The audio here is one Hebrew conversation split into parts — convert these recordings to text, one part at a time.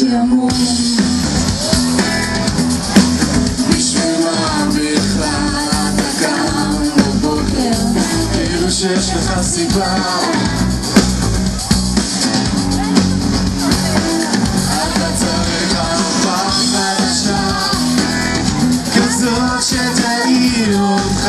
המום בשביל מה בכלל אתה קם בבוקר. כאילו שיש לך סיבה. אתה צריך אהבה חדשה כזאת שתעיר אותך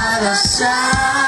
para achar.